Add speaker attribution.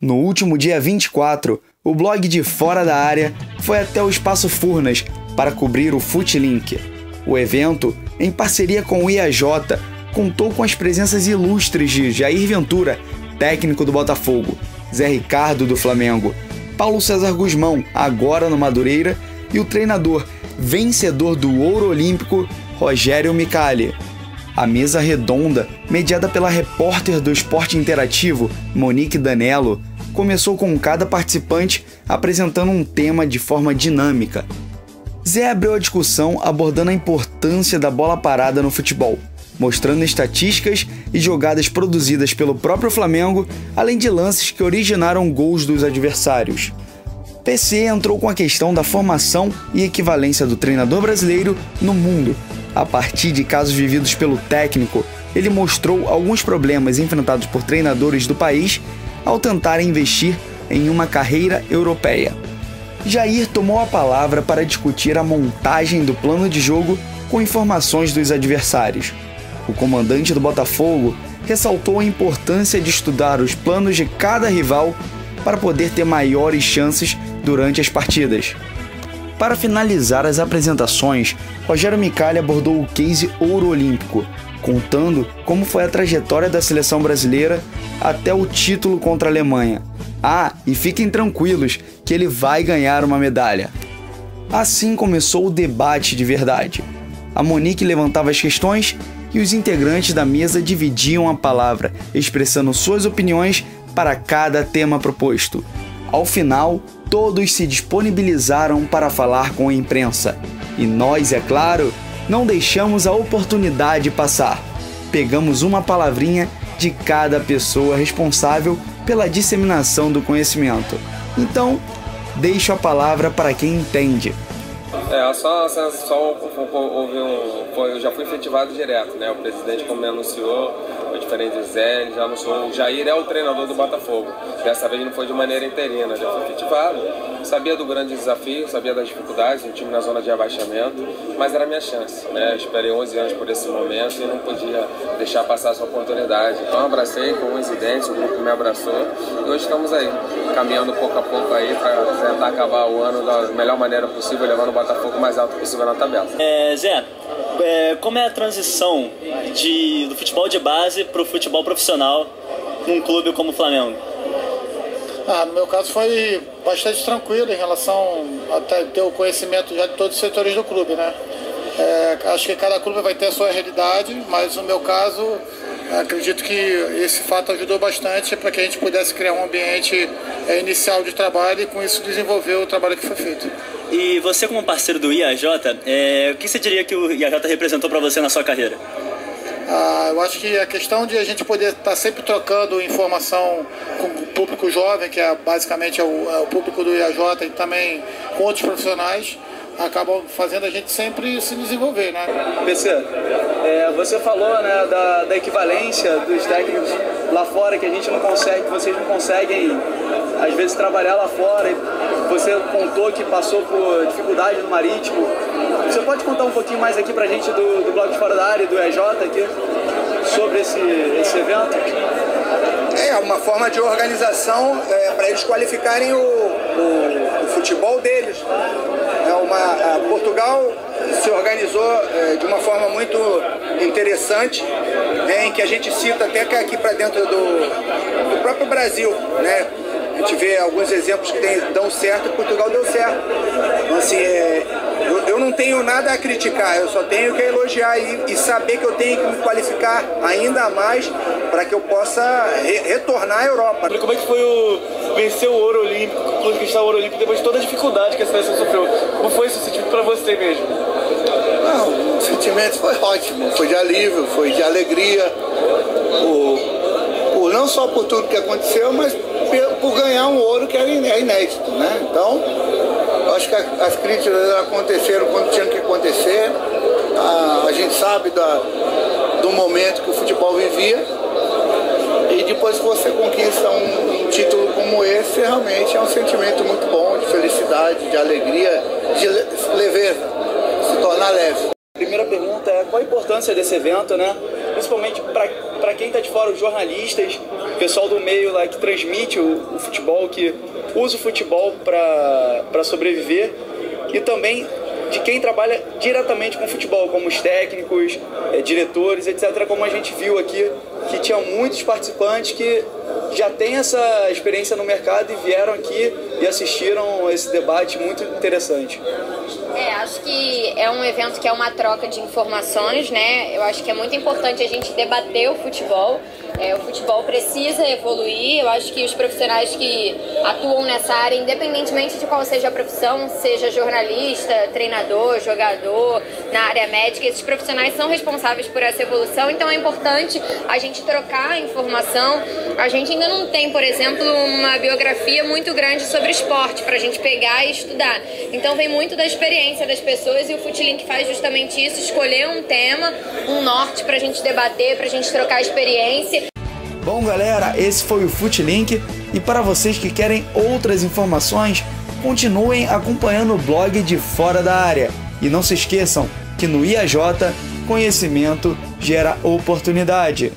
Speaker 1: No último dia 24, o blog de Fora da Área foi até o Espaço Furnas para cobrir o Footlink. O evento, em parceria com o IAJ, contou com as presenças ilustres de Jair Ventura, técnico do Botafogo, Zé Ricardo do Flamengo, Paulo César Guzmão, agora no Madureira, e o treinador, vencedor do ouro olímpico, Rogério Micali. A mesa redonda, mediada pela repórter do Esporte Interativo, Monique Danello, começou com cada participante apresentando um tema de forma dinâmica. Zé abriu a discussão abordando a importância da bola parada no futebol, mostrando estatísticas e jogadas produzidas pelo próprio Flamengo, além de lances que originaram gols dos adversários. PC entrou com a questão da formação e equivalência do treinador brasileiro no mundo a partir de casos vividos pelo técnico, ele mostrou alguns problemas enfrentados por treinadores do país ao tentar investir em uma carreira europeia. Jair tomou a palavra para discutir a montagem do plano de jogo com informações dos adversários. O comandante do Botafogo ressaltou a importância de estudar os planos de cada rival para poder ter maiores chances durante as partidas. Para finalizar as apresentações, Rogério Micali abordou o case ouro olímpico, contando como foi a trajetória da seleção brasileira até o título contra a Alemanha. Ah, e fiquem tranquilos que ele vai ganhar uma medalha. Assim começou o debate de verdade. A Monique levantava as questões e os integrantes da mesa dividiam a palavra, expressando suas opiniões para cada tema proposto. Ao final, todos se disponibilizaram para falar com a imprensa. E nós, é claro, não deixamos a oportunidade passar. Pegamos uma palavrinha de cada pessoa responsável pela disseminação do conhecimento. Então, deixo a palavra para quem entende.
Speaker 2: É, só, só, só houve um. Foi, já fui efetivado direto, né? O presidente, como me anunciou, foi diferente de Zé, ele já anunciou. O Jair é o treinador do Botafogo. Dessa vez não foi de maneira interina, já foi efetivado. Sabia do grande desafio, sabia das dificuldades, um time na zona de abaixamento, mas era a minha chance, né? Esperei 11 anos por esse momento e não podia deixar passar essa oportunidade. Então abracei com os identes, o grupo me abraçou e hoje estamos aí, caminhando pouco a pouco aí para tentar acabar o ano da melhor maneira possível, levando o Botafogo mais alto possível na tabela.
Speaker 3: É, Zé, é, como é a transição de, do futebol de base para o futebol profissional num clube como o Flamengo?
Speaker 4: Ah, no meu caso foi bastante tranquilo em relação a ter o conhecimento já de todos os setores do clube, né? É, acho que cada clube vai ter a sua realidade, mas no meu caso acredito que esse fato ajudou bastante para que a gente pudesse criar um ambiente é, inicial de trabalho e com isso desenvolver o trabalho que foi feito.
Speaker 3: E você como parceiro do IAJ, é, o que você diria que o IAJ representou para você na sua carreira?
Speaker 4: Ah, eu acho que a questão de a gente poder estar tá sempre trocando informação com o público jovem, que é basicamente é o, é o público do IAJ e também com outros profissionais, acabam fazendo a gente sempre se desenvolver, né?
Speaker 5: PC, é, você falou né, da, da equivalência dos técnicos lá fora que a gente não consegue, que vocês não conseguem às vezes trabalhar lá fora. Você contou que passou por dificuldade no marítimo. Você pode contar um pouquinho mais aqui pra gente do, do blog de fora da área, do EJ aqui, sobre esse, esse evento?
Speaker 6: É uma forma de organização é, para eles qualificarem o, o, o futebol deles é uma, Portugal se organizou é, de uma forma muito interessante, né, em que a gente cita até aqui para dentro do, do próprio Brasil, né? A gente vê alguns exemplos que tem, dão certo e Portugal deu certo. Então, assim, é, eu, eu, não tenho nada a criticar, eu só tenho que elogiar e, e saber que eu tenho que me qualificar ainda mais para que eu possa re, retornar à Europa.
Speaker 5: Como é que foi o vencer o ouro olímpico, conquistar o ouro olímpico depois de toda a dificuldade que a seleção sofreu? Como foi esse sentimento para você mesmo?
Speaker 7: Não, o sentimento foi ótimo, foi de alívio, foi de alegria, por, por não só por tudo que aconteceu, mas por ganhar um ouro que era inédito, né? Então, acho que as críticas aconteceram quando tinham que acontecer. A, a gente sabe da, do momento que o futebol vivia. E depois que você conquista um, um título como esse, realmente é um sentimento muito bom, de felicidade, de alegria, de leveza, se tornar leve.
Speaker 5: Primeira pergunta é qual a importância desse evento, né? Principalmente para quem está de fora, os jornalistas, pessoal do meio lá que transmite o, o futebol, que usa o futebol para sobreviver e também de quem trabalha diretamente com futebol, como os técnicos, é, diretores, etc., como a gente viu aqui, que tinha muitos participantes que já têm essa experiência no mercado e vieram aqui e assistiram esse debate muito interessante.
Speaker 8: É, acho que é um evento que é uma troca de informações, né? Eu acho que é muito importante a gente debater o futebol. É, o futebol precisa evoluir. Eu acho que os profissionais que atuam nessa área, independentemente de qual seja a profissão, seja jornalista, treinador, jogador, na área médica, esses profissionais são responsáveis por essa evolução. Então é importante a gente trocar informação. A gente ainda não tem, por exemplo, uma biografia muito grande sobre esporte para a gente pegar e estudar. Então vem muito da experiência das pessoas e o Footlink faz justamente isso, escolher um tema, um norte para a gente debater, para a gente trocar experiência.
Speaker 1: Bom, galera, esse foi o Footlink e para vocês que querem outras informações, continuem acompanhando o blog de Fora da Área. E não se esqueçam que no IAJ, conhecimento gera oportunidade.